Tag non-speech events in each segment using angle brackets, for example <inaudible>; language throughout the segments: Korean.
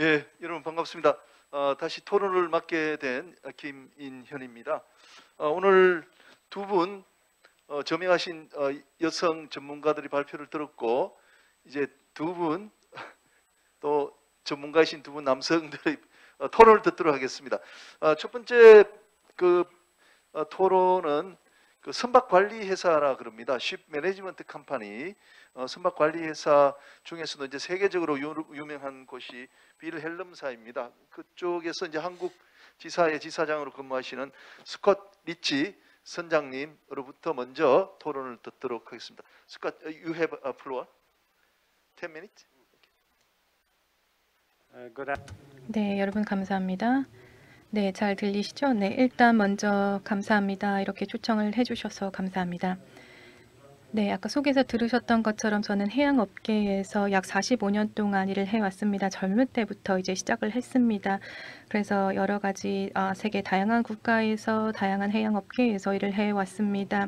예, 여러분 반갑습니다. 어, 다시 토론을 맡게 된 김인현입니다. 어, 오늘 두분 어, 저명하신 어, 여성 전문가들이 발표를 들었고 이제 두 분 <laughs> 또 전문가이신 두 분 남성들의 어, 토론을 듣도록 하겠습니다. 어, 첫 번째 그 어, 토론은 그 선박 관리 회사라 그럽니다. 쉽 매니지먼트 컴퍼니 어, 선박 관리 회사 중에서도 이제 세계적으로 유, 유명한 곳이 빌 헬름사입니다. 그쪽에서 이제 한국 지사의 지사장으로 근무하시는 스콧 리치 선장님으로부터 먼저 토론을 듣도록 하겠습니다. 스콧, you have a floor. 10 minutes. Af- 네, 여러분 감사합니다. 네, 잘 들리시죠? 네, 일단 먼저 감사합니다. 이렇게 초청을 해주셔서 감사합니다. 네, 아까 속에서 들으셨던 것처럼 저는 해양업계에서 약 45년 동안 일을 해왔습니다. 젊을 때부터 이제 시작을 했습니다. 그래서 여러 가지 아, 세계 다양한 국가에서 다양한 해양업계에서 일을 해왔습니다.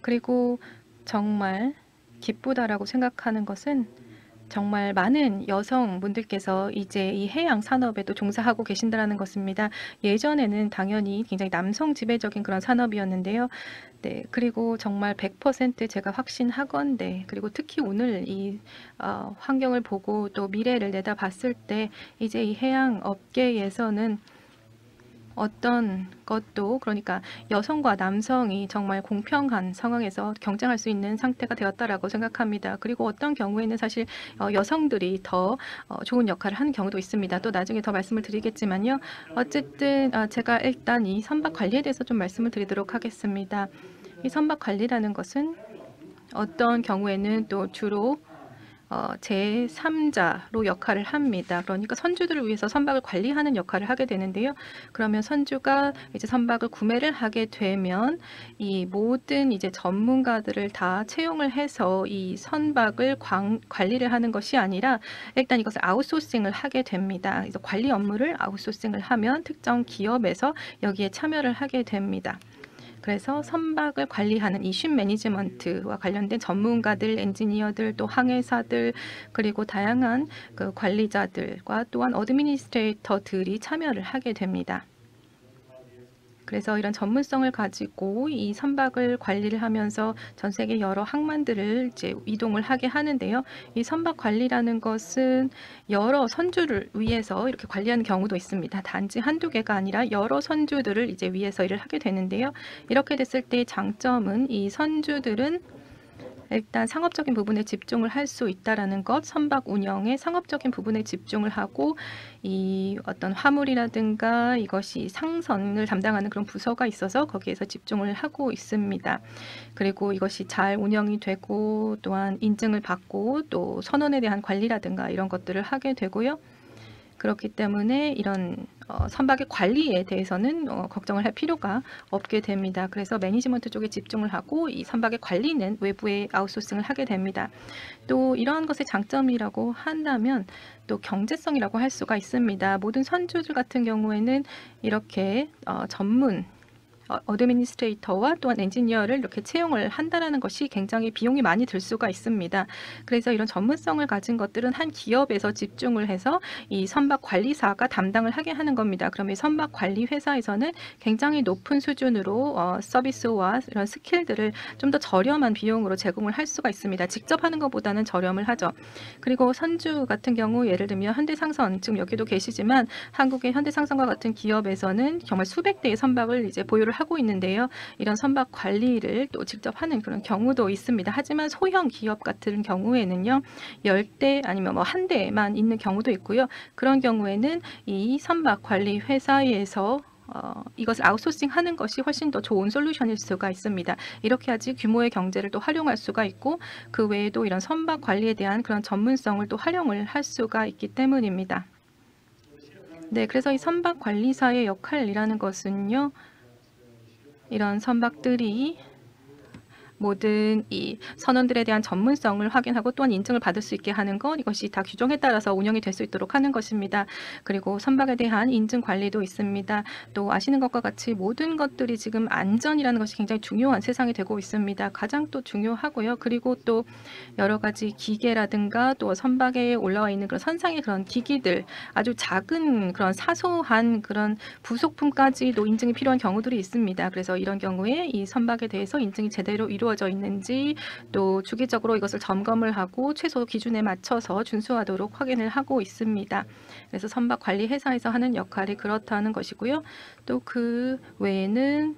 그리고 정말 기쁘다라고 생각하는 것은 정말 많은 여성분들께서 이제 이 해양 산업에도 종사하고 계신다라는 것입니다. 예전에는 당연히 굉장히 남성 지배적인 그런 산업이었는데요. 네, 그리고 정말 100% 제가 확신하건대 그리고 특히 오늘 이 어, 환경을 보고 또 미래를 내다봤을 때 이제 이 해양 업계에서는 어떤 것도 그러니까 여성과 남성이 정말 공평한 상황에서 경쟁할 수 있는 상태가 되었다라고 생각합니다. 그리고 어떤 경우에는 사실 어, 여성들이 더 어, 좋은 역할을 하는 경우도 있습니다. 또 나중에 더 말씀을 드리겠지만요. 어쨌든 아, 제가 일단 이 선박 관리에 대해서 좀 말씀을 드리도록 하겠습니다. 이 선박 관리라는 것은 어떤 경우에는 또 주로 어, 제3자로 역할을 합니다. 그러니까 선주들을 위해서 선박을 관리하는 역할을 하게 되는데요. 그러면 선주가 이제 선박을 구매를 하게 되면 이 모든 이제 전문가들을 다 채용을 해서 이 선박을 광- 관리를 하는 것이 아니라 일단 이것을 아웃소싱을 하게 됩니다. 그래서 관리 업무를 아웃소싱을 하면 특정 기업에서 여기에 참여를 하게 됩니다. 그래서 선박을 관리하는 이 ship management와 관련된 전문가들, 엔지니어들, 또 항해사들 그리고 다양한 그 관리자들과 또한 administrator들이 참여를 하게 됩니다. 그래서 이런 전문성을 가지고 이 선박을 관리를 하면서 전 세계 여러 항만들을 이제 이동을 하게 하는데요. 이 선박 관리라는 것은 여러 선주를 위해서 이렇게 관리하는 경우도 있습니다. 단지 한두 개가 아니라 여러 선주들을 이제 위해서 일을 하게 되는데요. 이렇게 됐을 때 장점은 이 선주들은 일단 상업적인 부분에 집중을 할 수 있다라는 것, 선박 운영의 상업적인 부분에 집중을 하고 이 어떤 화물이라든가 이것이 상선을 담당하는 그런 부서가 있어서 거기에서 집중을 하고 있습니다. 그리고 이것이 잘 운영이 되고 또한 인증을 받고 또 선원에 대한 관리라든가 이런 것들을 하게 되고요. 그렇기 때문에 이런 어, 선박의 관리에 대해서는 어, 걱정을 할 필요가 없게 됩니다. 그래서 management 쪽에 집중을 하고 이 선박의 관리는 외부에 아웃소싱을 하게 됩니다. 또 이러한 것의 장점이라고 한다면 또 경제성이라고 할 수가 있습니다. 모든 선주들 같은 경우에는 이렇게 어, 전문 어, administrator와 또한 엔지니어를 이렇게 채용을 한다라는 것이 굉장히 비용이 많이 들 수가 있습니다. 그래서 이런 전문성을 가진 것들은 한 기업에서 집중을 해서 이 선박 관리사가 담당을 하게 하는 겁니다. 그러면 이 선박 관리 회사에서는 굉장히 높은 수준으로 어, 서비스와 이런 스킬들을 좀 더 저렴한 비용으로 제공을 할 수가 있습니다. 직접 하는 것보다는 저렴을 하죠. 그리고 선주 같은 경우 예를 들면 현대상선 지금 여기도 계시지만 한국의 현대상선과 같은 기업에서는 정말 수백 대의 선박을 이제 보유를 하고 있는데요. 이런 선박 관리를 또 직접 하는 그런 경우도 있습니다. 하지만 소형 기업 같은 경우에는요. 열대 아니면 뭐 한 대만 있는 경우도 있고요. 그런 경우에는 이 선박 관리 회사에서 어, 이것을 아웃소싱 하는 것이 훨씬 더 좋은 솔루션일 수가 있습니다. 이렇게 하지 규모의 경제를 또 활용할 수가 있고 그 외에도 이런 선박 관리에 대한 그런 전문성을 또 활용을 할 수가 있기 때문입니다. 네, 그래서 이 선박 관리사의 역할이라는 것은요. 이런 선박들이 모든 이 선원들에 대한 전문성을 확인하고 또한 인증을 받을 수 있게 하는 것 이것이 다 규정에 따라서 운영이 될 수 있도록 하는 것입니다. 그리고 선박에 대한 인증 관리도 있습니다. 또 아시는 것과 같이 모든 것들이 지금 안전이라는 것이 굉장히 중요한 세상이 되고 있습니다. 가장 또 중요하고요. 그리고 또 여러 가지 기계라든가 또 선박에 올라와 있는 그런 선상의 그런 기기들 아주 작은 그런 사소한 그런 부속품까지도 인증이 필요한 경우들이 있습니다. 그래서 이런 경우에 이 선박에 대해서 인증이 제대로 이루어 져 있는지 또 주기적으로 이것을 점검을 하고 최소 기준에 맞춰서 준수하도록 확인을 하고 있습니다. 그래서 선박 관리 회사에서 하는 역할이 그렇다는 것이고요. 또 그 외에는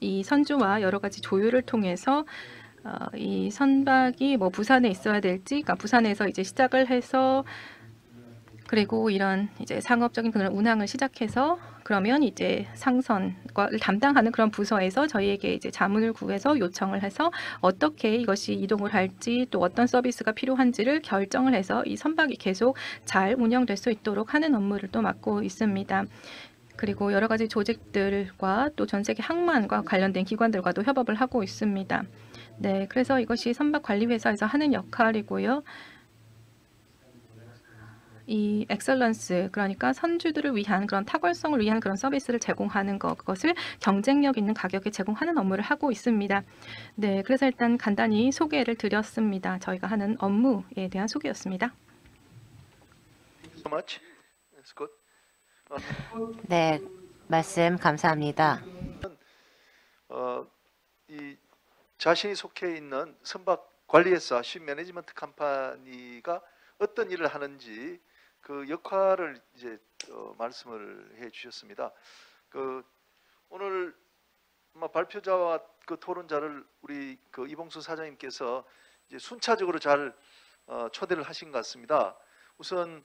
이 선주와 여러 가지 조율을 통해서 어, 이 선박이 뭐 부산에 있어야 될지, 그러니까 부산에서 이제 시작을 해서 그리고 이런 이제 상업적인 그런 운항을 시작해서 그러면 이제 상선과를 담당하는 그런 부서에서 저희에게 이제 자문을 구해서 요청을 해서 어떻게 이것이 이동을 할지 또 어떤 서비스가 필요한지를 결정을 해서 이 선박이 계속 잘 운영될 수 있도록 하는 업무를 또 맡고 있습니다. 그리고 여러 가지 조직들과 또 전 세계 항만과 관련된 기관들과도 협업을 하고 있습니다. 네, 그래서 이것이 선박 관리 회사에서 하는 역할이고요. 이 excellence 그러니까 선주들을 위한 그런 탁월성을 위한 그런 서비스를 제공하는 것 그것을 경쟁력 있는 가격에 제공하는 업무를 하고 있습니다. 네, 그래서 일단 간단히 소개를 드렸습니다. 저희가 하는 업무에 대한 소개였습니다. so much. That's good. 네, 말씀 감사합니다. 어, 이 자신이 속해 있는 선박 관리회사 ship management company가 어떤 일을 하는지 그 역할을 이제 어, 말씀을 해 주셨습니다. 그 오늘 발표자와 그 토론자를 우리 그 이봉수 사장님께서 이제 순차적으로 잘 어, 초대를 하신 것 같습니다. 우선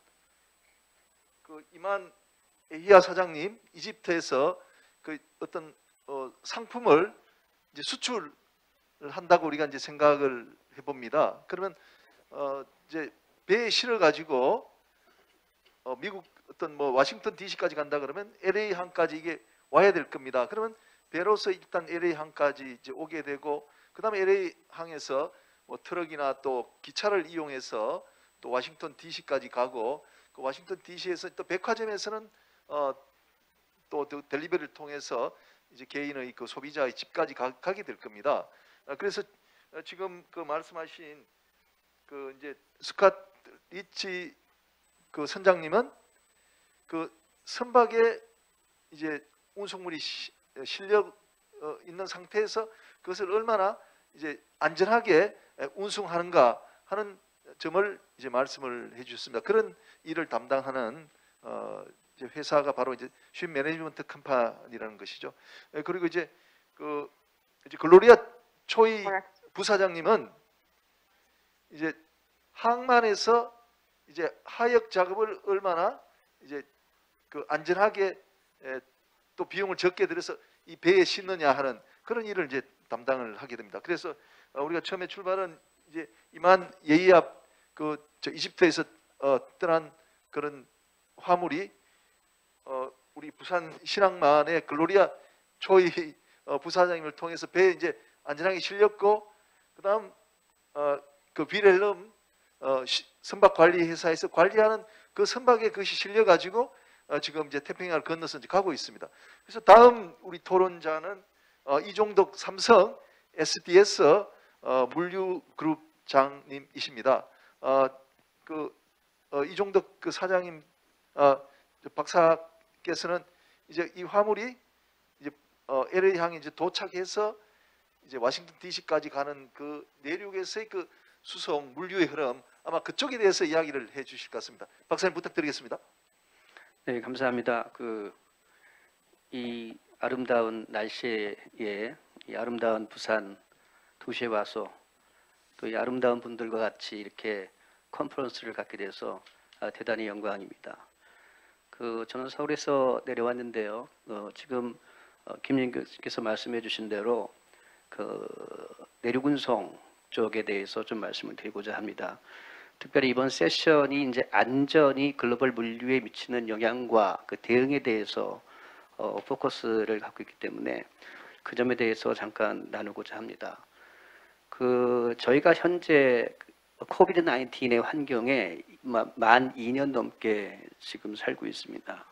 그 이만 에히야 사장님 이집트에서 그 어떤 어, 상품을 이제 수출을 한다고 우리가 이제 생각을 해봅니다. 그러면 어, 이제 배에 실어 가지고 어, 미국 어떤 뭐 와싱턴 D.C.까지 간다 그러면 LA 항까지 이게 와야 될 겁니다. 그러면 배로서 일단 LA 항까지 이제 오게 되고 그다음에 LA 항에서 뭐 트럭이나 또 기차를 이용해서 또 와싱턴 D.C.까지 가고 그 와싱턴 D.C.에서 또 백화점에서는 어, 또 delivery를 통해서 이제 개인의 그 소비자의 집까지 가, 가게 될 겁니다. 어, 그래서 어, 지금 그 말씀하신 그 이제 스캇 리치 그 선장님은 그 선박에 이제 운송물이 시- 어, 실려 어, 있는 상태에서 그것을 얼마나 이제 안전하게 에, 운송하는가 하는 점을 이제 말씀을 해주셨습니다. 그런 일을 담당하는 어, 이제 회사가 바로 이제 ship management company라는 것이죠. 에, 그리고 이제 그 이제 글로리아 초이 부사장님은 이제 항만에서 이제 하역 작업을 얼마나 이제 그 안전하게 에, 또 비용을 적게 들여서 이 배에 싣느냐 하는 그런 일을 이제 담당을 하게 됩니다. 그래서 어, 우리가 처음에 출발은 이제 이만 예이압 그저 이집트에서 어, 떠난 그런 화물이 어, 우리 부산 신항만의 글로리아 초이 어, 부사장님을 통해서 배에 이제 안전하게 실렸고 그다음 어, 그 비렐름 어, 시- 선박 관리 회사에서 관리하는 그 선박에 그것이 실려 가지고 어, 지금 이제 태평양을 건너서 이제 가고 있습니다. 그래서 다음 우리 토론자는 어, 이종덕 삼성 SDS 어, 물류 그룹 장님이십니다. 어, 그 어, 이종덕 그 사장님 어, 저 박사께서는 이제 이 화물이 이제 어, LA 향에 이제 도착해서 이제 워싱턴 D.C.까지 가는 그 내륙에서의 그 수송 물류의 흐름 아마 그쪽에 대해서 이야기를 해 주실 것 같습니다. 박사님 부탁드리겠습니다. 네, 감사합니다. 그 이 아름다운 날씨에 이 아름다운 부산 도시에 와서 또 이 아름다운 분들과 같이 이렇게 컨퍼런스를 갖게 돼서 아, 대단히 영광입니다. 그 저는 서울에서 내려왔는데요. 어, 지금 어, 김님께서 말씀해주신 대로 그 내륙운송 쪽에 대해서 좀 말씀을 드리고자 합니다. 특별히 이번 세션이 이제 안전이 글로벌 물류에 미치는 영향과 그 대응에 대해서 어, 포커스를 갖고 있기 때문에 그 점에 대해서 잠깐 나누고자 합니다. 그 저희가 현재 코비드 19의 환경에 마- 만 2년 넘게 지금 살고 있습니다.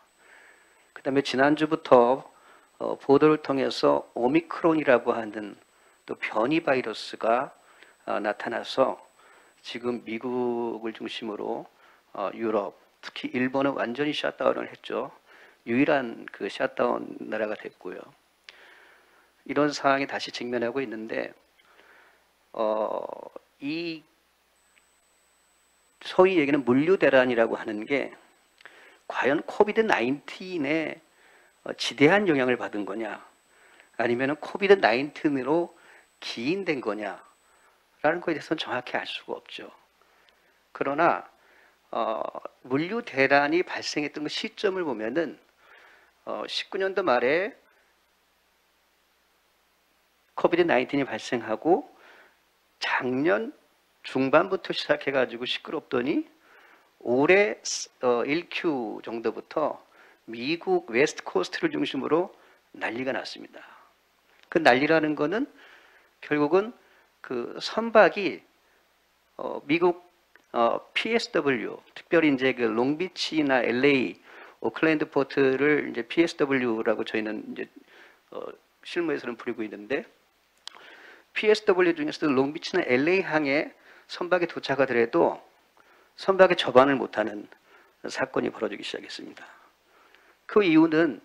그다음에 지난주부터 어, 보도를 통해서 오미크론이라고 하는 또 변이 바이러스가 어, 나타나서 지금 미국을 중심으로 어, 유럽, 특히 일본은 완전히 shutdown을 했죠. 유일한 그 샷다운 나라가 됐고요. 이런 상황에 다시 직면하고 있는데 어, 이 소위 얘기는 물류 대란이라고 하는 게 과연 COVID 19에 어, 지대한 영향을 받은 거냐 아니면 COVID 19으로 기인된 거냐 라는 거에 대해서는 정확히 알 수가 없죠. 그러나 어, 물류 대란이 발생했던 그 시점을 보면은 어, 19년도 말에 COVID 19이 발생하고 작년 중반부터 시작해가지고 시끄럽더니 올해 어, 1Q 정도부터 미국 West Coast를 중심으로 난리가 났습니다. 그 난리라는 거는 결국은 그 선박이 어, 미국 어, PSW 특별히 이제 그 롱비치나 LA 오클랜드 포트를 이제 PSW라고 저희는 이제 어, 실무에서는 부르고 있는데 PSW 중에서도 롱비치나 LA 항에 선박이 도착하더라도 선박에 접안을 못하는 사건이 벌어지기 시작했습니다. 그 이유는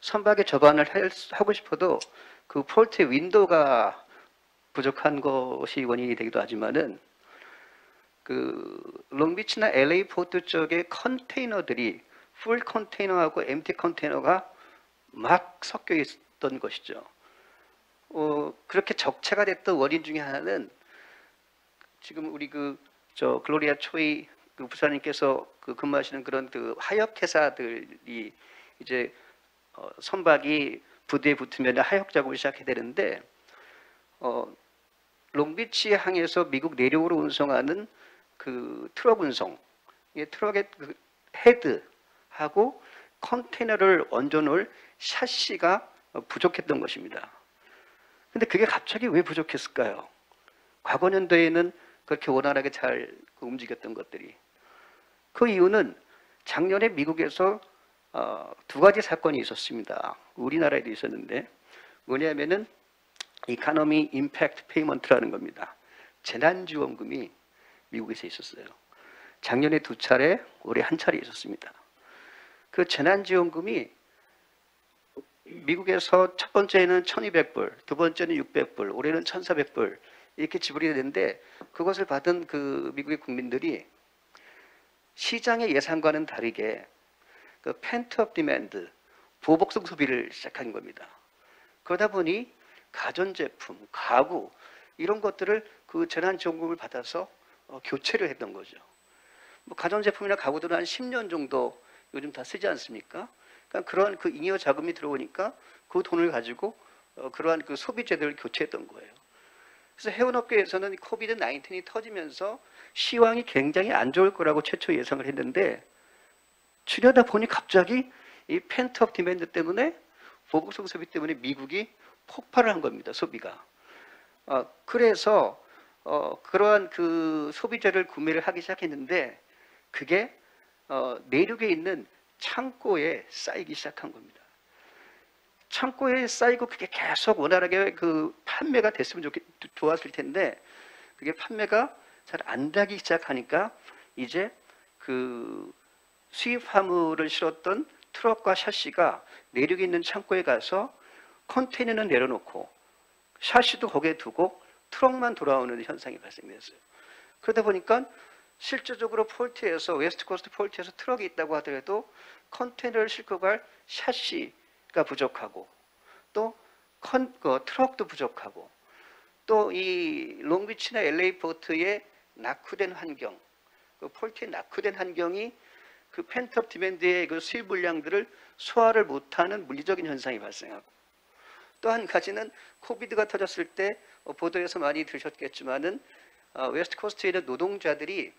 선박에 접안을 할- 하고 싶어도 그 port의 window가 부족한 것이 원인이 되기도 하지만은 그 롱비치나 LA port 쪽에 컨테이너들이 full 컨테이너하고 empty 컨테이너가 막 섞여 있던 것이죠. 어, 그렇게 적체가 됐던 원인 중에 하나는 지금 우리 그 저 글로리아 초이 그 부사님께서 그 근무하시는 그런 그 하역 회사들이 이제 어, 선박이 부대에 붙으면 하역 작업을 시작해야 되는데 어, 롱비치 항에서 미국 내륙으로 운송하는 그 트럭 운송, 이 트럭의 그 헤드하고 컨테이너를 얹어 놓을 샤시가 어, 부족했던 것입니다. 근데 그게 갑자기 왜 부족했을까요? 과거 년도에는 그렇게 원활하게 잘 움직였던 것들이. 그 이유는 작년에 미국에서 어, 두 가지 사건이 있었습니다. 우리나라에도 있었는데 뭐냐면은 economy impact payment라는 겁니다. 재난지원금이 미국에서 있었어요. 작년에 두 차례, 올해 한 차례 있었습니다. 그 재난지원금이 미국에서 첫 번째는 1200불, 두 번째는 600불, 올해는 1400불 이렇게 지불이 되는데 그것을 받은 그 미국의 국민들이 시장의 예상과는 다르게 그 pent-up demand, 보복성 소비를 시작한 겁니다. 그러다 보니 가전제품, 가구 이런 것들을 그 재난지원금을 받아서 어, 교체를 했던 거죠. 뭐 가전제품이나 가구들은 한 10년 정도 요즘 다 쓰지 않습니까? 그러니까 그런 그 잉여 자금이 들어오니까 그 돈을 가지고 어, 그러한 그 소비재들을 교체했던 거예요. 그래서 해운업계에서는 이 COVID 19이 터지면서 시황이 굉장히 안 좋을 거라고 최초 예상을 했는데 추려다 보니 갑자기 이 pent-up demand 때문에 보복성 소비 때문에 미국이 폭발을 한 겁니다. 소비가. 어, 그래서 어, 그러한 그 소비재를 구매를 하기 시작했는데 그게 어, 내륙에 있는 창고에 쌓이기 시작한 겁니다. 창고에 쌓이고 그게 계속 원활하게 그 판매가 됐으면 좋겠, 좋았을 텐데 그게 판매가 잘 안 되기 시작하니까 이제 그 수입 화물을 실었던 트럭과 샤시가 내륙에 있는 창고에 가서 컨테이너는 내려놓고 샤시도 거기에 두고 트럭만 돌아오는 현상이 발생됐어요. 그러다 보니까 실질적으로 port에서 West Coast port에서 트럭이 있다고 하더라도 컨테이너를 싣고 갈 chassis가 부족하고 또 컨, 그 트럭도 부족하고 또 이 롱비치나 LA port의 낙후된 환경, 그 port의 낙후된 환경이 그 pent-up demand의 그 수입 물량들을 소화를 못하는 물리적인 현상이 발생하고 또 한 가지는 COVID가 터졌을 때 어, 보도에서 많이 들으셨겠지만은 어, West Coast에 있는 노동자들이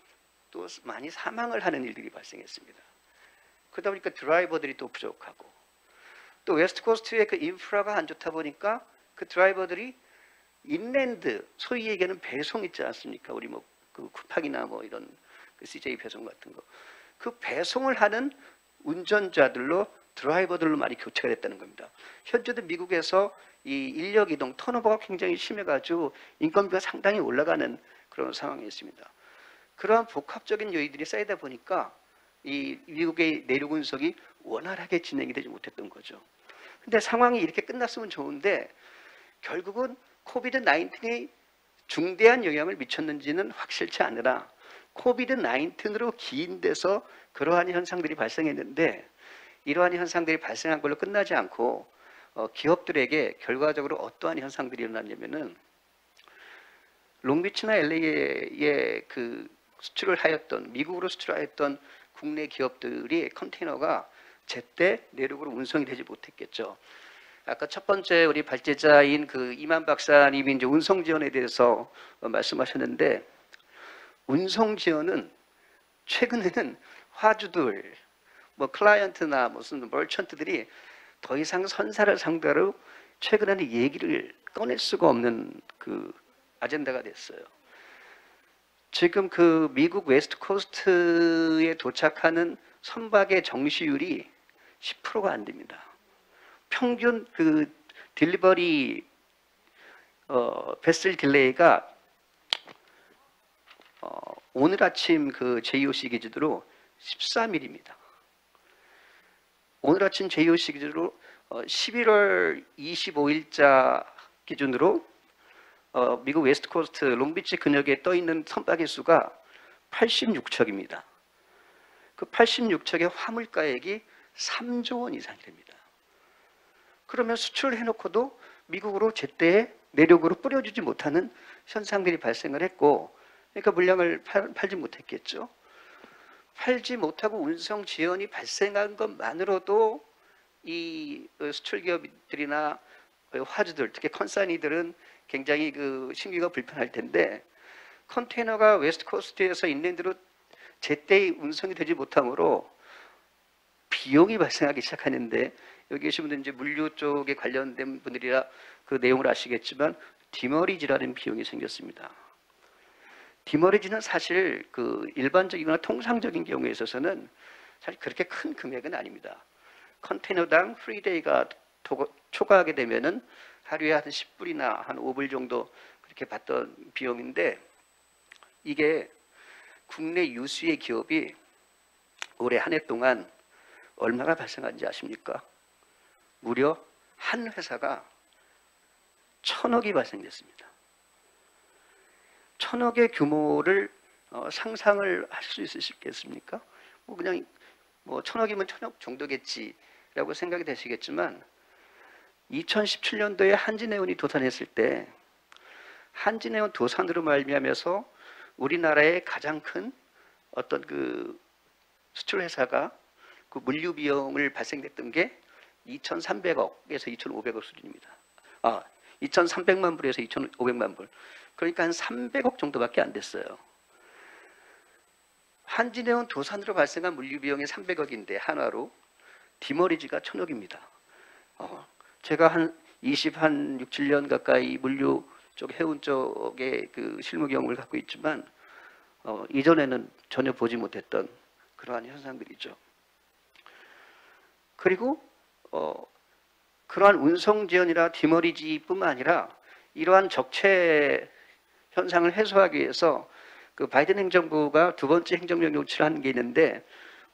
또 많이 사망을 하는 일들이 발생했습니다. 그러다 보니까 드라이버들이 또 부족하고 또 West Coast의 그 인프라가 안 좋다 보니까 그 드라이버들이 inland 소위 얘기하는 배송 있지 않습니까? 우리 뭐 그 쿠팡이나 뭐 이런 그 CJ 배송 같은 거. 그 배송을 하는 운전자들로 드라이버들로 많이 교체가 됐다는 겁니다. 현재도 미국에서 이 인력 이동 turnover가 굉장히 심해가지고 인건비가 상당히 올라가는 그런 상황이 있습니다. 그러한 복합적인 요인들이 쌓이다 보니까 이 미국의 내륙 운송이 원활하게 진행이 되지 못했던 거죠. 근데 상황이 이렇게 끝났으면 좋은데 결국은 COVID 19이 중대한 영향을 미쳤는지는 확실치 않으나 COVID 19으로 기인돼서 그러한 현상들이 발생했는데 이러한 현상들이 발생한 걸로 끝나지 않고 어, 기업들에게 결과적으로 어떠한 현상들이 일어났냐면은 롱비치나 LA에 그 수출을 하였던 미국으로 수출하였던 국내 기업들이 컨테이너가 제때 내륙으로 운송이 되지 못했겠죠. 아까 첫 번째 우리 발제자인 그 이만 박사님이 이제 운송 지원에 대해서 어, 말씀하셨는데 운송 지연은 최근에는 화주들, 뭐 client나 무슨 merchant들이 더 이상 선사를 상대로 최근에는 얘기를 꺼낼 수가 없는 그 agenda가 됐어요. 지금 그 미국 West Coast에 도착하는 선박의 정시율이 10%가 안 됩니다. 평균 그 delivery 어, vessel delay가 어, 오늘 아침 그 JOC 기준으로 13일입니다. 오늘 아침 JOC 기준으로 어, 11월 25일자 기준으로 어, 미국 West Coast 롱비치 근역에 떠 있는 선박의 수가 86척입니다. 그 86척의 화물가액이 3조 원 이상이 됩니다. 그러면 수출을 해놓고도 미국으로 제때 내륙으로 뿌려주지 못하는 현상들이 발생을 했고, 그러니까 물량을 팔, 팔지 못했겠죠. 팔지 못하고 운송 지연이 발생한 것만으로도 이 어, 수출 기업들이나 화주들, 특히 consignee들은 굉장히 그 심기가 불편할 텐데 컨테이너가 West Coast에서 inland로 제때 운송이 되지 못하므로 비용이 발생하기 시작하는데 여기 계신 분들 이제 물류 쪽에 관련된 분들이라 그 내용을 아시겠지만 demurrage라는 비용이 생겼습니다. demurrage는 사실 그 일반적이거나 통상적인 경우에 있어서는 사실 그렇게 큰 금액은 아닙니다. 컨테이너당 free day가 도- 초과하게 되면은 하루에 한 10불이나 한 5불 정도 그렇게 받던 비용인데 이게 국내 유수의 기업이 올해 한 해 동안 얼마가 발생한지 아십니까? 무려 한 회사가 천억이 발생됐습니다. 천억의 규모를 어, 상상을 할 수 있으시겠습니까? 뭐 그냥 뭐 천억이면 천억 정도겠지라고 생각이 되시겠지만 2017년도에 한진해운이 도산했을 때 한진해운 도산으로 말미암아서 우리나라의 가장 큰 어떤 그 수출 회사가 그 물류 비용을 발생됐던 게 2,300억에서 2,500억 수준입니다. 아, 2,300만 불에서 2,500만 불. 그러니까 한 300억 정도밖에 안 됐어요. 한진해운 도산으로 발생한 물류 비용이 300억인데 한화로 디머리지가 1,000억입니다. 어, 제가 한 20, 한 6, 7년 가까이 물류 쪽 해운 쪽에 그 실무 경험을 갖고 있지만 어, 이전에는 전혀 보지 못했던 그러한 현상들이죠. 그리고 어, 그러한 운송 지연이나 디머리지뿐만 아니라 이러한 적체 현상을 해소하기 위해서 그 바이든 행정부가 두 번째 행정명령 출하는 게 있는데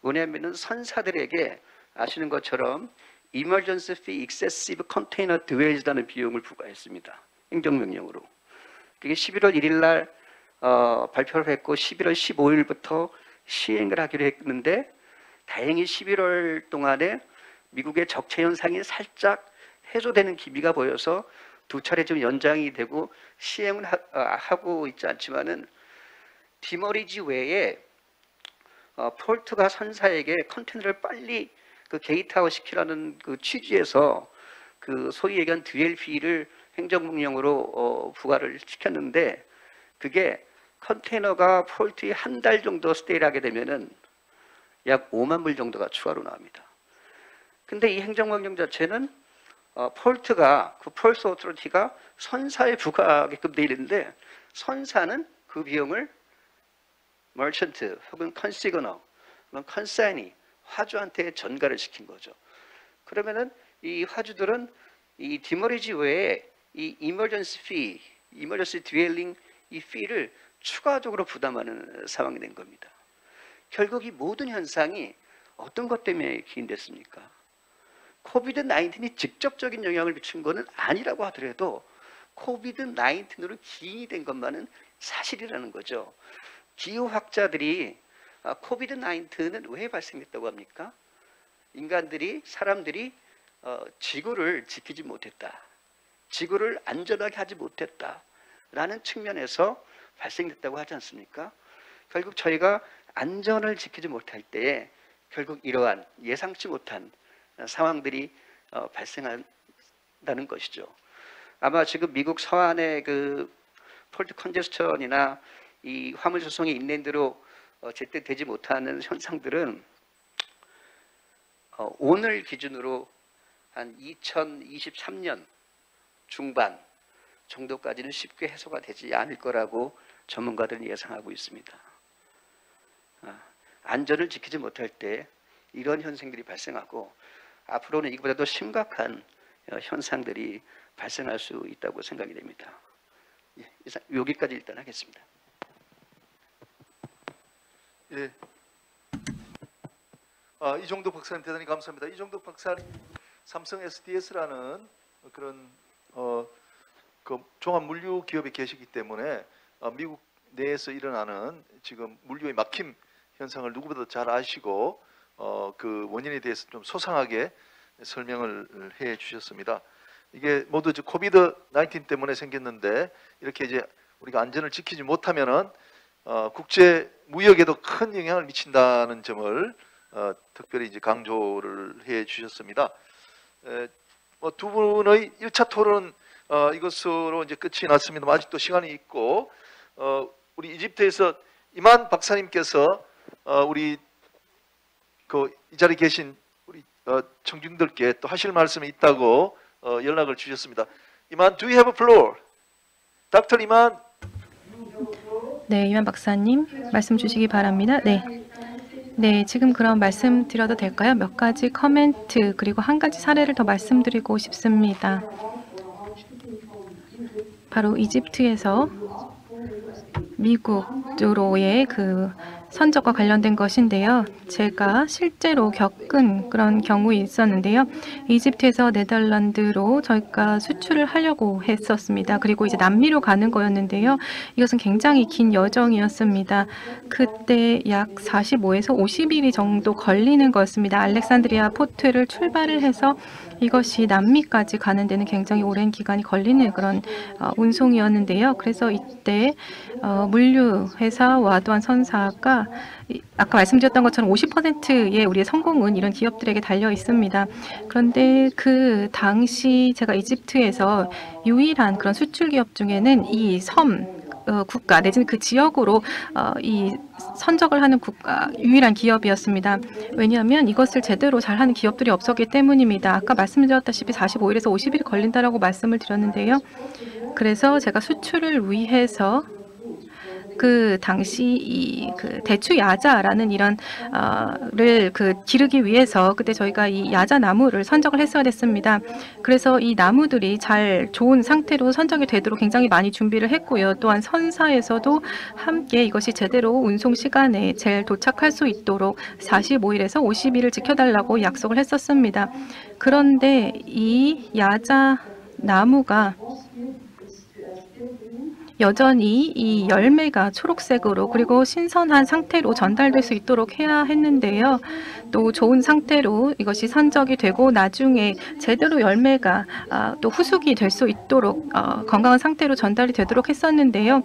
뭐냐면은 선사들에게 아시는 것처럼 Emergency Fee Excessive Container Dwells라는 비용을 부과했습니다. 행정명령으로. 그게 11월 1일 날 어, 발표를 했고 11월 15일부터 시행을 하기로 했는데 다행히 11월 동안에 미국의 적체 현상이 살짝 해소되는 기미가 보여서 두 차례 좀 연장이 되고 시행을 하, 아, 하고 있지 않지만은 demurrage 외에 어, port가 선사에게 컨테이너를 빨리 그 gate out 시키라는 그 취지에서 그 소위 얘기한 DLP를 행정명령으로 어, 부과를 시켰는데 그게 컨테이너가 port에 한 달 정도 stay를 하게 되면은 약 5만 불 정도가 추가로 나옵니다. 근데 이 행정명령 자체는 어, port가 그 port authority가 선사에 부과하게끔 돼 있는데 선사는 그 비용을 merchant 혹은 consignor 혹은 consignee 화주한테 전가를 시킨 거죠. 그러면은 이 화주들은 이 demurrage 외에 이 emergency fee, emergency dwelling 이 fee를 추가적으로 부담하는 상황이 된 겁니다. 결국 이 모든 현상이 어떤 것 때문에 기인됐습니까? COVID 19이 직접적인 영향을 미친 것은 아니라고 하더라도 COVID 19으로 기인이 된 것만은 사실이라는 거죠. 기후학자들이 아, COVID 19는 왜 발생했다고 합니까? 인간들이 사람들이 어, 지구를 지키지 못했다. 지구를 안전하게 하지 못했다 라는 측면에서 발생됐다고 하지 않습니까? 결국 저희가 안전을 지키지 못할 때에 결국 이러한 예상치 못한 상황들이 어, 발생한다는 것이죠. 아마 지금 미국 서안의 그 폴트 컨제스천이나 이 화물 조성의 인랜드로 어, 제때 되지 못하는 현상들은 어, 오늘 기준으로 한 2023년 중반 정도까지는 쉽게 해소가 되지 않을 거라고 전문가들은 예상하고 있습니다. 아, 안전을 지키지 못할 때 이런 현상들이 발생하고 앞으로는 이보다 더 심각한 어, 현상들이 발생할 수 있다고 생각이 됩니다. 예, 여기까지 일단 하겠습니다. 예. 아, 이종덕 박사님 대단히 감사합니다. 이종덕 박사님 삼성 SDS라는 그런 어, 그 종합 물류 기업에 계시기 때문에 어, 미국 내에서 일어나는 지금 물류의 막힘 현상을 누구보다 잘 아시고 어, 그 원인에 대해서 좀 소상하게 설명을 해 주셨습니다. 이게 모두 이제 코비드 19 때문에 생겼는데 이렇게 이제 우리가 안전을 지키지 못하면은 어, 국제 무역에도 큰 영향을 미친다는 점을 어, 특별히 이제 강조를 해 주셨습니다. 에, 뭐 두 분의 1차 토론 어, 이것으로 이제 끝이 났습니다. 아직도 시간이 있고 어, 우리 이집트에서 이만 박사님께서 어, 우리 그 이 자리에 계신 우리 어, 청중들께 또 하실 말씀이 있다고 어, 연락을 주셨습니다. 이만, do you have a floor? 닥터 이만. 네, 이만 박사님 말씀 주시기 바랍니다. 네. 네, 지금 그럼 말씀드려도 될까요? 몇 가지 커멘트 그리고 한 가지 사례를 더 말씀드리고 싶습니다. 바로 이집트에서 미국으로의 그 선적과 관련된 것인데요. 제가 실제로 겪은 그런 경우에 있었는데요. 이집트에서 네덜란드로 저희가 수출을 하려고 했었습니다. 그리고 이제 남미로 가는 거였는데요. 이것은 굉장히 긴 여정이었습니다. 그때 약 45에서 50일이 정도 걸리는 거였습니다. 알렉산드리아 포트를 출발을 해서 이것이 남미까지 가는 데는 굉장히 오랜 기간이 걸리는 그런 어, 운송이었는데요. 그래서 이때 어, 물류 회사와 또한 선사가 이- 아까 말씀드렸던 것처럼 50%의 우리의 성공은 이런 기업들에게 달려 있습니다. 그런데 그 당시 제가 이집트에서 유일한 그런 수출 기업 중에는 이 섬 어, 국가 내지는 그 지역으로 어, 이 선적을 하는 국가 유일한 기업이었습니다. 왜냐하면 이것을 제대로 잘하는 기업들이 없었기 때문입니다. 아까 말씀드렸다시피 45일에서 50일 걸린다라고 말씀을 드렸는데요. 그래서 제가 수출을 위해서 그 당시 이 그 대추 야자라는 이런 어를 그 기르기 위해서 그때 저희가 이 야자 나무를 선적을 했어야 됐습니다. 그래서 이 나무들이 잘 좋은 상태로 선적이 되도록 굉장히 많이 준비를 했고요. 또한 선사에서도 함께 이것이 제대로 운송 시간에 제일 도착할 수 있도록 45일에서 50일을 지켜달라고 약속을 했었습니다. 그런데 이 야자 나무가 여전히 이 열매가 초록색으로 그리고 신선한 상태로 전달될 수 있도록 해야 했는데요. 또 좋은 상태로 이것이 선적이 되고 나중에 제대로 열매가 아, 또 후숙이 될 수 있도록 어, 건강한 상태로 전달이 되도록 했었는데요.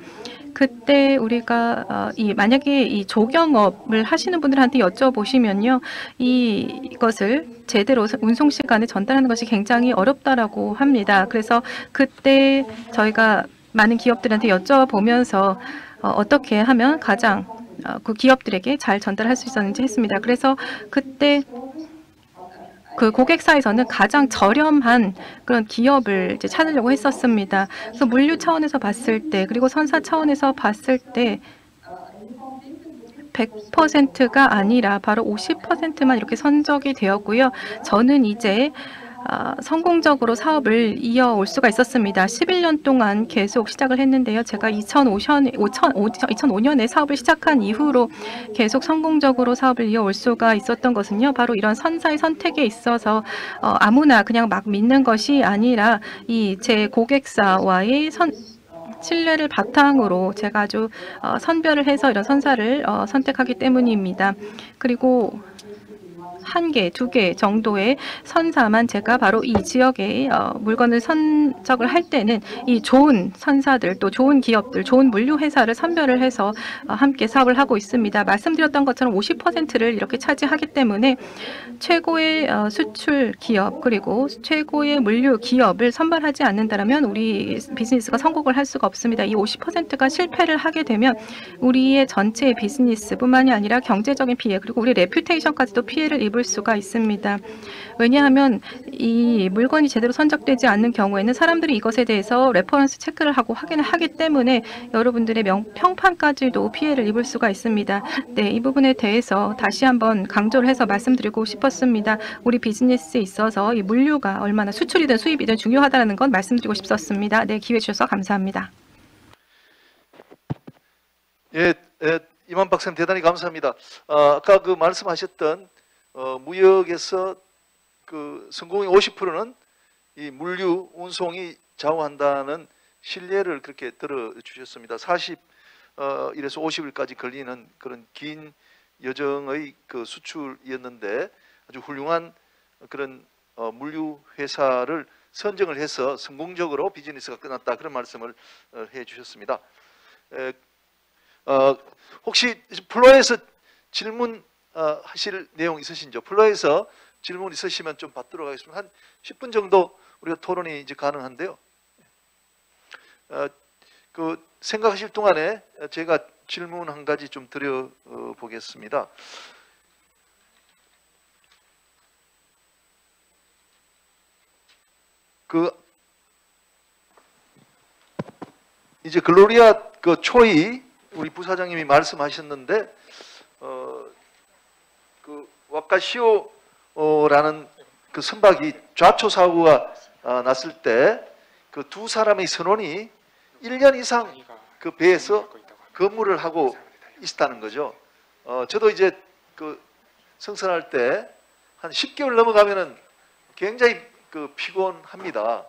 그때 우리가 어, 이 만약에 이 조경업을 하시는 분들한테 여쭤보시면요, 이 이것을 제대로 운송 시간에 전달하는 것이 굉장히 어렵다라고 합니다. 그래서 그때 저희가 많은 기업들한테 여쭤보면서 어, 어떻게 하면 가장 어, 그 기업들에게 잘 전달할 수 있었는지 했습니다. 그래서 그때 그 고객사에서는 가장 저렴한 그런 기업을 이제 찾으려고 했었습니다. 그래서 물류 차원에서 봤을 때 그리고 선사 차원에서 봤을 때 100%가 아니라 바로 50%만 이렇게 선적이 되었고요. 저는 이제 아, 성공적으로 사업을 이어올 수가 있었습니다. 11년 동안 계속 시작을 했는데요. 제가 2005년, 2005년에 사업을 시작한 이후로 계속 성공적으로 사업을 이어올 수가 있었던 것은요. 바로 이런 선사의 선택에 있어서 어, 아무나 그냥 막 믿는 것이 아니라 이 제 고객사와의 선, 신뢰를 바탕으로 제가 아주 어, 선별을 해서 이런 선사를 어, 선택하기 때문입니다. 그리고 한 개, 두 개 정도의 선사만 제가 바로 이 지역에 어, 물건을 선적을 할 때는 이 좋은 선사들 또 좋은 기업들, 좋은 물류 회사를 선별을 해서 어, 함께 사업을 하고 있습니다. 말씀드렸던 것처럼 50%를 이렇게 차지하기 때문에 최고의 어, 수출 기업 그리고 최고의 물류 기업을 선발하지 않는다면 우리 비즈니스가 성공을 할 수가 없습니다. 이 50%가 실패를 하게 되면 우리의 전체 비즈니스뿐만이 아니라 경제적인 피해 그리고 우리 reputation까지도 피해를 입을 수가 있습니다. 왜냐하면 이 물건이 제대로 선적되지 않는 경우에는 사람들이 이것에 대해서 reference check를 하고 확인을 하기 때문에 여러분들의 명, 평판까지도 피해를 입을 수가 있습니다. 네, 이 부분에 대해서 다시 한번 강조를 해서 말씀드리고 싶었습니다. 우리 비즈니스에 있어서 이 물류가 얼마나 수출이든 수입이든 중요하다는 건 말씀드리고 싶었습니다. 네, 기회 주셔서 감사합니다. 예, 예, 이만 박사님 대단히 감사합니다. 아, 아까 그 말씀하셨던 어, 무역에서 그 성공의 50%는 이 물류 운송이 좌우한다는 신뢰를 그렇게 들어 주셨습니다. 40 어, 이래서 50일까지 걸리는 그런 긴 여정의 그 수출이었는데 아주 훌륭한 그런 어, 물류 회사를 선정을 해서 성공적으로 비즈니스가 끝났다 그런 말씀을 어, 해주셨습니다. 에, 어, 혹시 플로에서 질문 어, 하실 내용 있으신죠? 플로에서 질문 있으시면 좀 받도록 하겠습니다. 한 10분 정도 우리가 토론이 이제 가능한데요. 어, 그 생각하실 동안에 제가 질문 한 가지 좀 드려 어, 보겠습니다. 그 이제 글로리아 그 초이 우리 부사장님이 말씀하셨는데 와카시오라는 그 선박이 좌초 사고가 아, 났을 때 그 두 사람의 선원이 1년 이상 그 배에서 근무를 하고 있었다는 거죠. 어, 저도 이제 그 승선할 때 한 10개월 넘어가면은 굉장히 그 피곤합니다.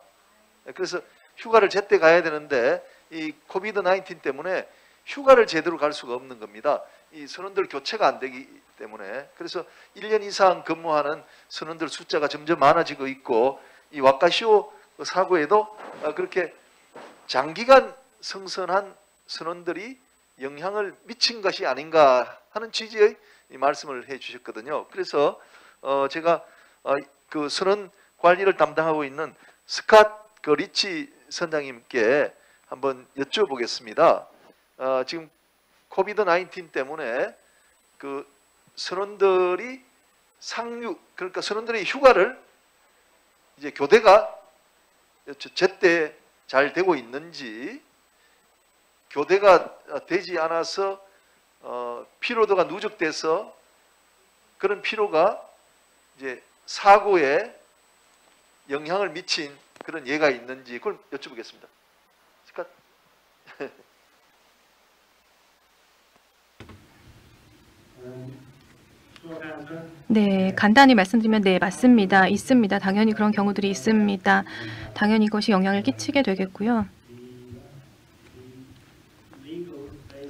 그래서 휴가를 제때 가야 되는데 이 코비드 19 때문에 휴가를 제대로 갈 수가 없는 겁니다. 이 선원들 교체가 안 되기 때문에 그래서 1년 이상 근무하는 선원들 숫자가 점점 많아지고 있고 이 와카시오 사고에도 어, 그렇게 장기간 승선한 선원들이 영향을 미친 것이 아닌가 하는 취지의 이 말씀을 해주셨거든요. 그래서 어 제가 어 그 선원 관리를 담당하고 있는 스캇 그 리치 선장님께 한번 여쭤보겠습니다. 어 지금 코비드 19 때문에 그 선원들이 상륙 그러니까 선원들의 휴가를 이제 교대가 제때 잘 되고 있는지 교대가 되지 않아서 어, 피로도가 누적돼서 그런 피로가 이제 사고에 영향을 미친 그런 예가 있는지 그걸 여쭤보겠습니다. 스캇. <laughs> 네, 간단히 말씀드리면 네, 맞습니다. 있습니다. 당연히 그런 경우들이 있습니다. 당연히 이것이 영향을 끼치게 되겠고요.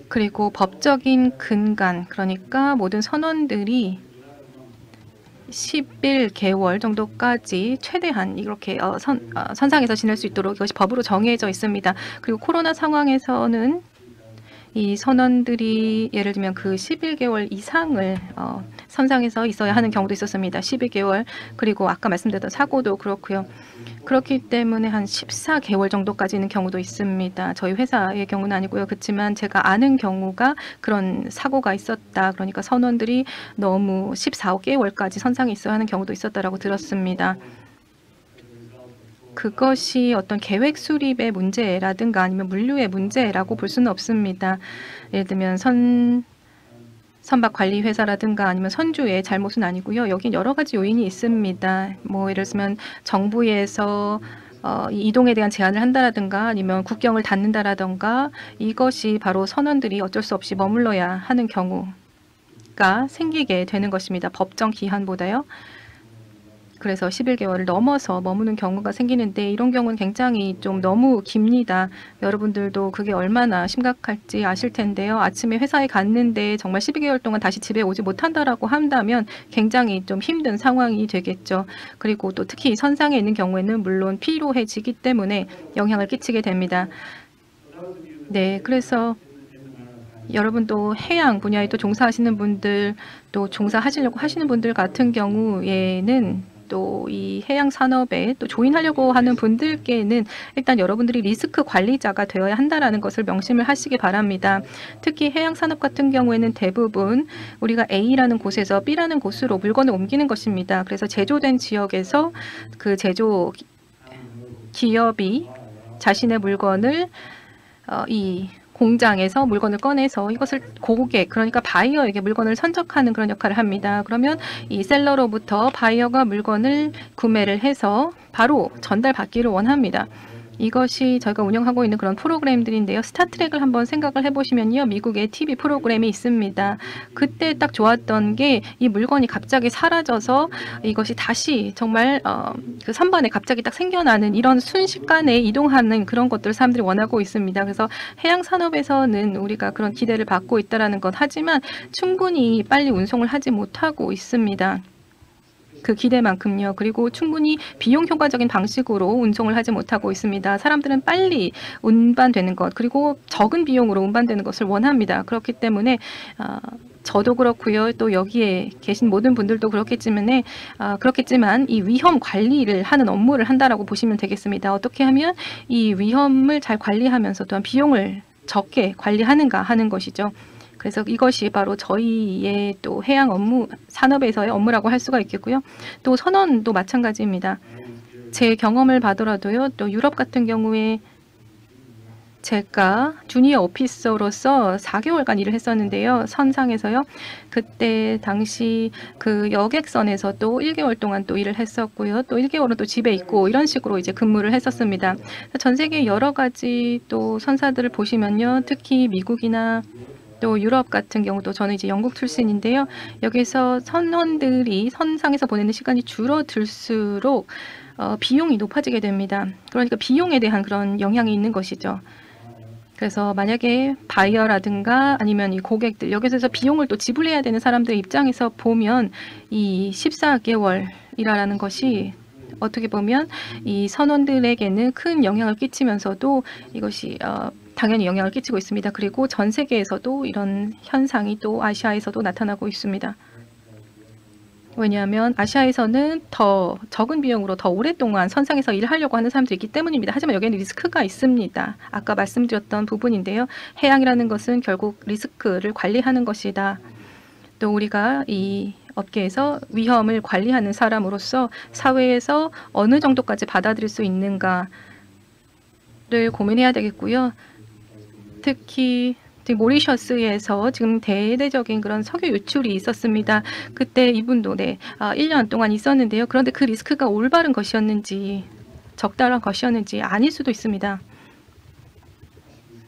그리고 법적인 근간, 그러니까 모든 선원들이 11개월 정도까지 최대한 이렇게 어, 선, 어, 선상에서 지낼 수 있도록 이것이 법으로 정해져 있습니다. 그리고 코로나 상황에서는 이 선원들이 예를 들면 그 11개월 이상을 어, 선 선상에서 있어야 하는 경우도 있었습니다. 12개월 그리고 아까 말씀드렸던 사고도 그렇고요. 그렇기 때문에 한 14개월 정도까지 있는 경우도 있습니다. 저희 회사의 경우는 아니고요. 그렇지만 제가 아는 경우가 그런 사고가 있었다. 그러니까 선원들이 너무 14, 5개월까지 선상에 있어야 하는 경우도 있었다라고 들었습니다. 그것이 어떤 계획 수립의 문제라든가 아니면 물류의 문제라고 볼 수는 없습니다. 예를 들면 선 선박 관리 회사라든가 아니면 선주의 잘못은 아니고요. 여긴 여러 가지 요인이 있습니다. 뭐 예를 들면 정부에서 어, 이 이동에 대한 제한을 한다라든가 아니면 국경을 닫는다라든가 이것이 바로 선원들이 어쩔 수 없이 머물러야 하는 경우가 생기게 되는 것입니다. 법정 기한보다요. 그래서 11개월을 넘어서 머무는 경우가 생기는데 이런 경우는 굉장히 좀 너무 깁니다. 여러분들도 그게 얼마나 심각할지 아실 텐데요. 아침에 회사에 갔는데 정말 12개월 동안 다시 집에 오지 못한다라고 한다면 굉장히 좀 힘든 상황이 되겠죠. 그리고 또 특히 선상에 있는 경우에는 물론 피로해지기 때문에 영향을 끼치게 됩니다. 네, 그래서 여러분도 해양 분야에 또 종사하시는 분들 또 종사하시려고 하시는 분들 같은 경우에는 또 이 해양 산업에 또 조인하려고 하는 분들께는 일단 여러분들이 리스크 관리자가 되어야 한다라는 것을 명심을 하시기 바랍니다. 특히 해양 산업 같은 경우에는 대부분 우리가 A라는 곳에서 B라는 곳으로 물건을 옮기는 것입니다. 그래서 제조된 지역에서 그 제조 기- 기업이 자신의 물건을 어, 이 공장에서 물건을 꺼내서 이것을 고객 그러니까 바이어에게 물건을 선적하는 그런 역할을 합니다. 그러면 이 셀러로부터 바이어가 물건을 구매를 해서 바로 전달받기를 원합니다. 이것이 저희가 운영하고 있는 그런 프로그램들인데요. 스타트랙을 한번 생각을 해보시면요. 미국의 TV 프로그램이 있습니다. 그때 딱 좋았던 게 이 물건이 갑자기 사라져서 이것이 다시 정말 어, 그 선반에 갑자기 딱 생겨나는 이런 순식간에 이동하는 그런 것들을 사람들이 원하고 있습니다. 그래서 해양 산업에서는 우리가 그런 기대를 받고 있다라는 것 하지만 충분히 빨리 운송을 하지 못하고 있습니다. 그 기대만큼요. 그리고 충분히 비용 효과적인 방식으로 운송을 하지 못하고 있습니다. 사람들은 빨리 운반되는 것 그리고 적은 비용으로 운반되는 것을 원합니다. 그렇기 때문에 어, 저도 그렇고요. 또 여기에 계신 모든 분들도 그렇겠지만 아, 그렇겠지만 이 위험 관리를 하는 업무를 한다라고 보시면 되겠습니다. 어떻게 하면 이 위험을 잘 관리하면서 또한 비용을 적게 관리하는가 하는 것이죠. 그래서 이것이 바로 저희의 또 해양 업무 산업에서의 업무라고 할 수가 있겠고요. 또 선원도 마찬가지입니다. 제 경험을 봐더라도요. 또 유럽 같은 경우에 제가 주니어 오피서로서 4개월간 일을 했었는데요. 선상에서요. 그때 당시 그 여객선에서도 1개월 동안 또 일을 했었고요. 또 1개월은 또 집에 있고 이런 식으로 이제 근무를 했었습니다. 전 세계 여러 가지 또 선사들을 보시면요. 특히 미국이나 또 유럽 같은 경우도 저는 이제 영국 출신인데요. 여기서 선원들이 선상에서 보내는 시간이 줄어들수록 어, 비용이 높아지게 됩니다. 그러니까 비용에 대한 그런 영향이 있는 것이죠. 그래서 만약에 바이어라든가 아니면 이 고객들 여기서 비용을 또 지불해야 되는 사람들 입장에서 보면 이 14개월이라는 것이 어떻게 보면 이 선원들에게는 큰 영향을 끼치면서도 이것이 어, 당연히 영향을 끼치고 있습니다. 그리고 전 세계에서도 이런 현상이 또 아시아에서도 나타나고 있습니다. 왜냐하면 아시아에서는 더 적은 비용으로 더 오랫동안 선상에서 일하려고 하는 사람들이 있기 때문입니다. 하지만 여기에는 리스크가 있습니다. 아까 말씀드렸던 부분인데요. 해양이라는 것은 결국 리스크를 관리하는 것이다. 또 우리가 이 업계에서 위험을 관리하는 사람으로서 사회에서 어느 정도까지 받아들일 수 있는가를 고민해야 되겠고요. 특히 모리셔스에서 지금 대대적인 그런 석유 유출이 있었습니다. 그때 이분도 네, 아, 1년 동안 있었는데요. 그런데 그 리스크가 올바른 것이었는지 적당한 것이었는지 아닐 수도 있습니다.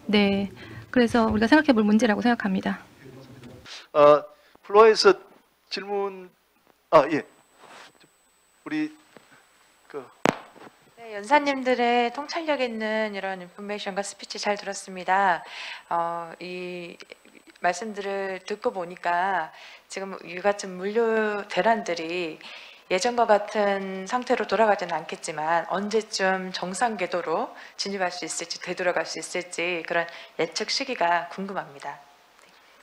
네, 그래서 우리가 생각해 볼 문제라고 생각합니다. 어, floor에서 질문 아 예. 우리 연사님들의 통찰력 있는 이런 information과 스피치 잘 들었습니다. 어, 이 말씀들을 듣고 보니까 지금 이 같은 물류 대란들이 예전과 같은 상태로 돌아가지는 않겠지만 언제쯤 정상 궤도로 진입할 수 있을지 되돌아갈 수 있을지 그런 예측 시기가 궁금합니다.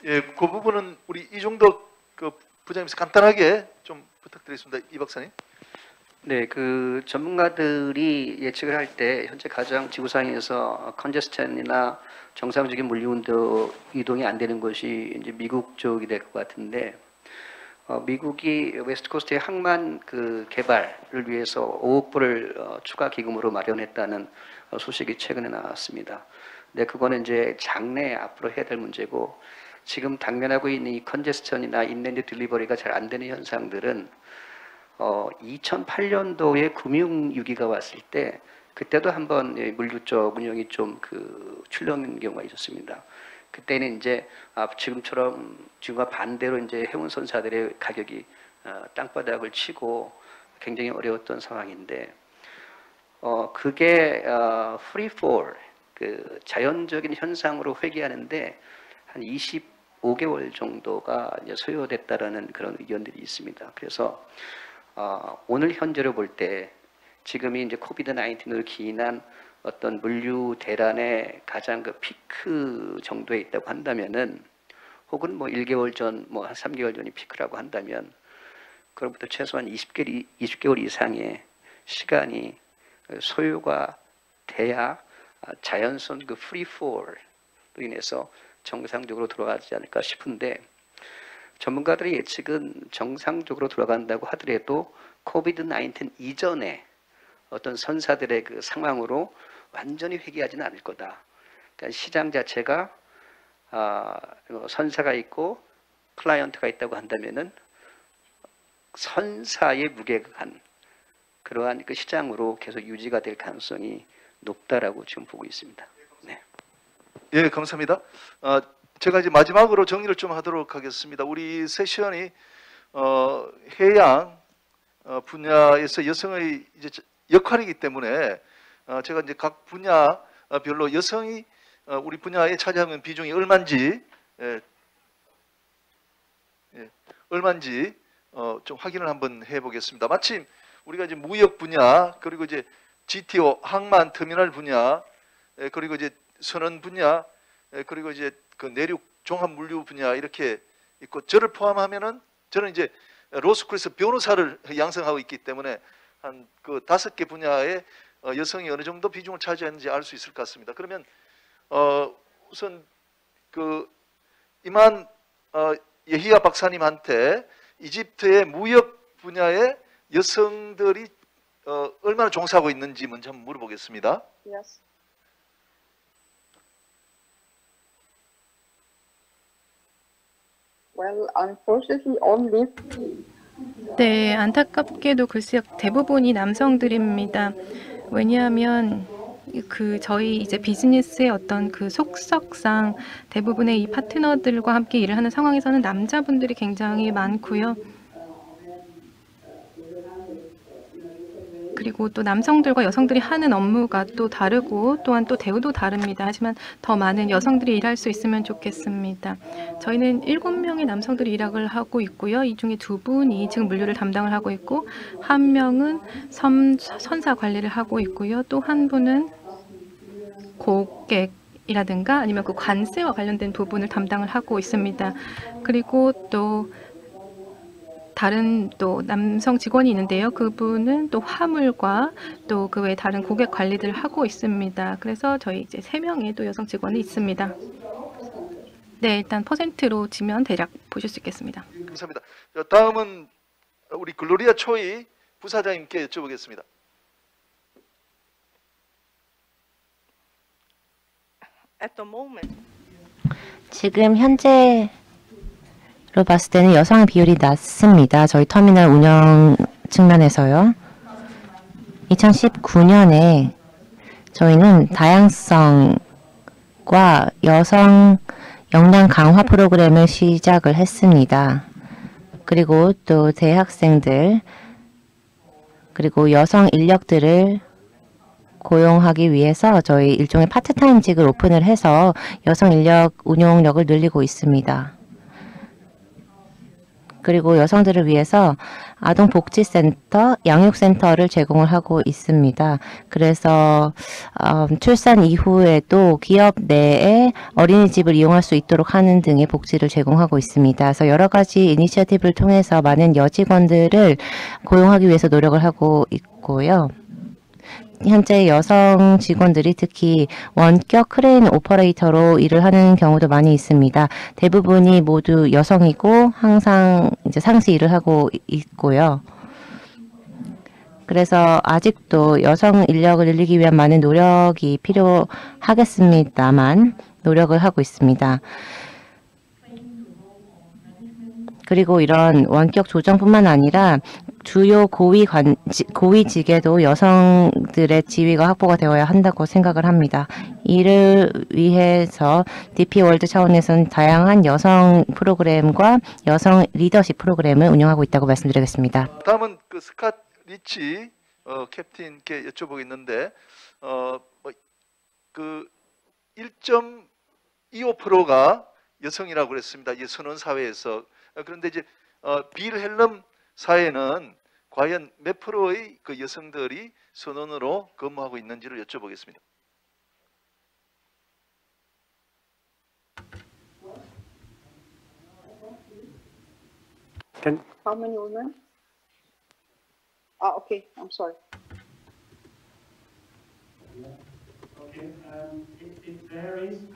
예, 그 부분은 우리 이종덕 그 부장님께서 간단하게 좀 부탁드리겠습니다. 이 박사님. 네, 그 전문가들이 예측을 할 때 현재 가장 지구상에서 컨제스천이나 정상적인 물류 운동 이동이 안 되는 곳이 이제 미국 쪽이 될 것 같은데 어, 미국이 West Coast의 항만 그 개발을 위해서 5억 불을 어, 추가 기금으로 마련했다는 어, 소식이 최근에 나왔습니다. 네, 그거는 이제 장래 앞으로 해야 될 문제고 지금 당면하고 있는 이 congestion이나 inland delivery가 잘 안 되는 현상들은 어, 2008년도에 금융 위기가 왔을 때 그때도 한번 예, 물류 쪽 운영이 좀 그 출렁인 경우가 있었습니다. 그때는 이제 아, 지금처럼 지금과 반대로 이제 해운 선사들의 가격이 어, 땅바닥을 치고 굉장히 어려웠던 상황인데 어 그게 어, 프리폴 그 자연적인 현상으로 회귀하는데 한 25개월 정도가 소요됐다라는 그런 의견들이 있습니다. 그래서 어, 오늘 현재로 볼 때 지금이 이제 COVID 19으로 기인한 어떤 물류 대란의 가장 그 피크 정도에 있다고 한다면은 혹은 뭐 1개월 전, 뭐 한 3개월 전이 피크라고 한다면 그로부터 최소한 20개월, 20개월 이상의 시간이 소요가 돼야 아, 자연스런 그 free fall로 인해서 정상적으로 돌아가지 않을까 싶은데 전문가들의 예측은 정상적으로 돌아간다고 하더라도 코비드 19 이전에 어떤 선사들의 그 상황으로 완전히 회귀하지는 않을 거다. 그러니까 시장 자체가 아, 뭐 선사가 있고 클라이언트가 있다고 한다면은 선사의 무게가 그러한 그 시장으로 계속 유지가 될 가능성이 높다라고 지금 보고 있습니다. 네. 예, 감사합니다. 어, 제가 이제 마지막으로 정리를 좀 하도록 하겠습니다. 우리 세션이 어, 해양 어, 분야에서 여성의 이제 저- 역할이기 때문에 어, 제가 이제 각 분야별로 여성이 어, 우리 분야에 차지하는 비중이 얼마인지 예, 예, 얼마인지 어, 좀 확인을 한번 해보겠습니다. 마침 우리가 이제 무역 분야 그리고 이제 GTO 항만 터미널 분야 예, 그리고 이제 선원 분야 예, 그리고 이제 그 내륙 종합 물류 분야 이렇게 있고 저를 포함하면은 저는 이제 로스쿨에서 변호사를 <laughs> 양성하고 있기 때문에 한 그 다섯 개 분야에 어, 여성이 어느 정도 비중을 차지하는지 알 수 있을 것 같습니다. 그러면 어 우선 그 이만 어, 예희야 박사님한테 이집트의 무역 분야에 여성들이 어, 얼마나 종사하고 있는지 먼저 한번 물어보겠습니다. Yes. Well, unfortunately, only 네, 안타깝게도 글쎄요, 대부분이 남성들입니다. 왜냐하면 그 저희 이제 비즈니스의 어떤 그 속성상 대부분의 이 파트너들과 함께 일을 하는 상황에서는 남자분들이 굉장히 많고요. 그리고 또 남성들과 여성들이 하는 업무가 또 다르고 또한 또 대우도 다릅니다. 하지만 더 많은 여성들이 일할 수 있으면 좋겠습니다. 저희는 일곱 명의 남성들이 일을 하고 있고요. 이 중에 두 분이 지금 물류를 담당을 하고 있고 한 명은 섬, 선사 관리를 하고 있고요. 또 한 분은 고객 이라든가 아니면 그 관세와 관련된 부분을 담당을 하고 있습니다. 그리고 또 다른 또 남성 직원이 있는데요. 그분은 또 화물과 또 그 외 다른 고객 관리들을 하고 있습니다. 그래서 저희 이제 세 명의 또 여성 직원이 있습니다. 네, 일단 퍼센트로 치면 대략 보실 수 있겠습니다. 감사합니다. 자, 다음은 우리 글로리아 초이 부사장님께 여쭤보겠습니다. At the moment, 지금 현재 로 봤을 때는 여성의 비율이 낮습니다. 저희 터미널 운영 측면에서요. 2019년에 저희는 다양성과 여성 역량 강화 프로그램을 시작을 했습니다. 그리고 또 대학생들 그리고 여성 인력들을 고용하기 위해서 저희 일종의 파트타임직을 오픈을 해서 여성 인력 운용력을 늘리고 있습니다. 그리고 여성들을 위해서 아동복지센터, 양육센터를 제공을 하고 있습니다. 그래서 음, 출산 이후에도 기업 내에 어린이집을 이용할 수 있도록 하는 등의 복지를 제공하고 있습니다. 그래서 여러 가지 이니셔티브를 통해서 많은 여직원들을 고용하기 위해서 노력을 하고 있고요. 현재 여성 직원들이 특히 원격 크레인 오퍼레이터로 일을 하는 경우도 많이 있습니다. 대부분이 모두 여성이고 항상 이제 상시 일을 하고 이- 있고요. 그래서 아직도 여성 인력을 늘리기 위한 많은 노력이 필요하겠습니다만 노력을 하고 있습니다. 그리고 이런 원격 조정뿐만 아니라 주요 고위 관 지- 고위직에도 여성들의 지위가 확보가 되어야 한다고 생각을 합니다. 이를 위해서 DP World 차원에서는 다양한 여성 프로그램과 여성 리더십 프로그램을 운영하고 있다고 말씀드리겠습니다. 다음은 그 스캇 리치 어, 캡틴께 여쭤보겠는데 어, 뭐, 그 1.25%가 여성이라고 그랬습니다. 이 선원 사회에서 어, 그런데 이제 어, 빌 헬럼 사회는 과연 몇 프로의 그 여성들이 선원으로 근무하고 있는지를 여쭤보겠습니다. Can, How many women? Ah, okay, I'm sorry.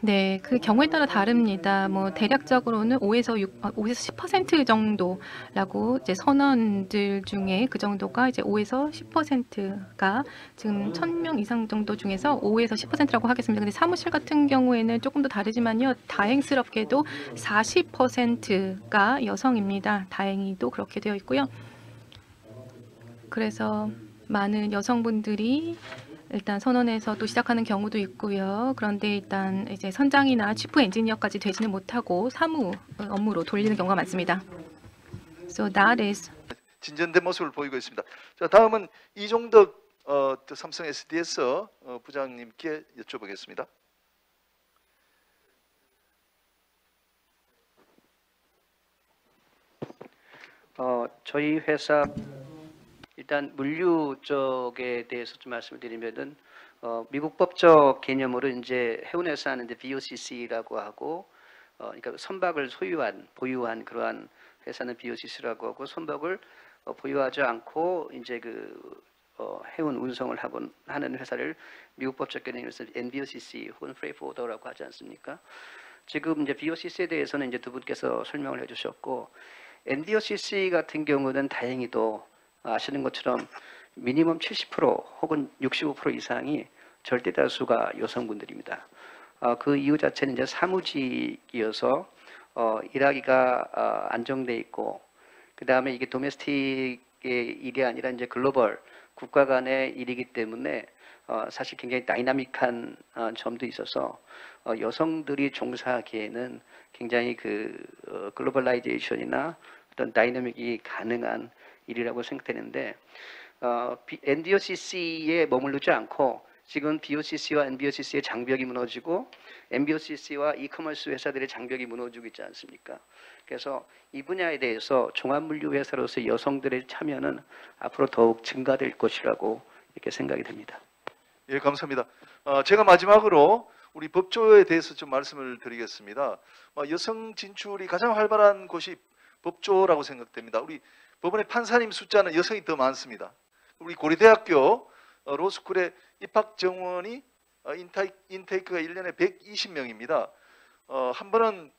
네, 그 경우에 따라 다릅니다. 뭐 대략적으로는 5에서 6, 아, 5에서 10% 정도라고 이제 선원들 중에 그 정도가 이제 5에서 10%가 지금 1000명 이상 정도 중에서 5에서 10%라고 하겠습니다. 근데 사무실 같은 경우에는 조금 더 다르지만요. 다행스럽게도 40%가 여성입니다. 다행히도 그렇게 되어 있고요. 그래서 많은 여성분들이 일단 선언에서도 시작하는 경우도 있고요. 그런데 일단 이제 선장이나 치프 엔지니어까지 되지는 못하고 사무 업무로 돌리는 경우가 많습니다. So that is 진전된 모습을 보이고 있습니다. 자, 다음은 이종덕 어, 또 삼성 SDS 어, 부장님께 여쭤보겠습니다. 어, 저희 회사 일단 물류 쪽에 대해서 좀 말씀을 드리면은 어, 미국 법적 개념으로 이제 해운에서 하는 이제 BOCC라고 하고 어, 그러니까 선박을 소유한 보유한 그러한 회사는 BOCC라고 하고 선박을 어, 보유하지 않고 이제 그 어, 해운 운송을 하곤 하는 회사를 미국 법적 개념에서 NBOCC 혹은 프레이포더라고 하지 않습니까? 지금 이제 BOCC에 대해서는 이제 두 분께서 설명을 해주셨고 NVOCC 같은 경우는 다행히도 아시는 것처럼 minimum 70% 혹은 65% 이상이 절대 다수가 여성분들입니다. 어, 그 이유 자체는 이제 사무직이어서 어, 일하기가 어, 안정돼 있고 그 다음에 이게 domestic의 일이 아니라 이제 글로벌 국가 간의 일이기 때문에 어, 사실 굉장히 dynamic한 어, 점도 있어서 어, 여성들이 종사하기에는 굉장히 그 어, globalization이나 어떤 dynamic이 가능한 일이라고 생각되는데 어, NVOCC에 머무르지 않고 지금 VOCC와 NVOCC의 장벽이 무너지고 NVOCC와 e-commerce 회사들의 장벽이 무너지고 있지 않습니까? 그래서 이 분야에 대해서 종합물류 회사로서 여성들의 참여는 앞으로 더욱 증가될 것이라고 이렇게 생각이 됩니다. 예, 감사합니다. 어, 제가 마지막으로 우리 법조에 대해서 좀 말씀을 드리겠습니다. 어, 여성 진출이 가장 활발한 곳이 법조라고 생각됩니다. 우리 법원의 판사님 숫자는 여성이 더 많습니다. 우리 고려대학교 어, 로스쿨의 입학 정원이 어, 인테이크가 1년에 120명입니다. 어, 한 번은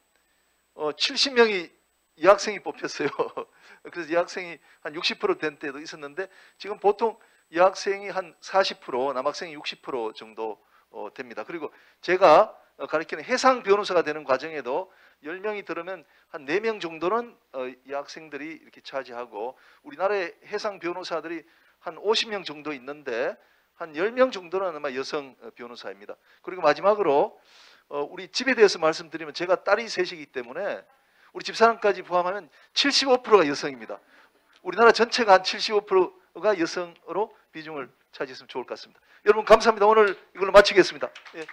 어, 70명이 여학생이 뽑혔어요. <laughs> 그래서 여학생이 한 60%된 때도 있었는데 지금 보통 여학생이 한 40%, 남학생이 60% 정도 어, 됩니다. 그리고 제가 어, 가르치는 해상 변호사가 되는 과정에도 10명이 들으면 한 4명 정도는 어, 여학생들이 이렇게 차지하고 우리나라의 해상 변호사들이 한 50명 정도 있는데 한 10명 정도는 아마 여성 어, 변호사입니다. 그리고 마지막으로 어, 우리 집에 대해서 말씀드리면 제가 딸이 셋이기 때문에 우리 집사람까지 포함하면 75%가 여성입니다. 우리나라 전체가 한 75%가 여성으로 비중을 차지했으면 좋을 것 같습니다. 여러분 감사합니다. 오늘 이걸로 마치겠습니다. 예.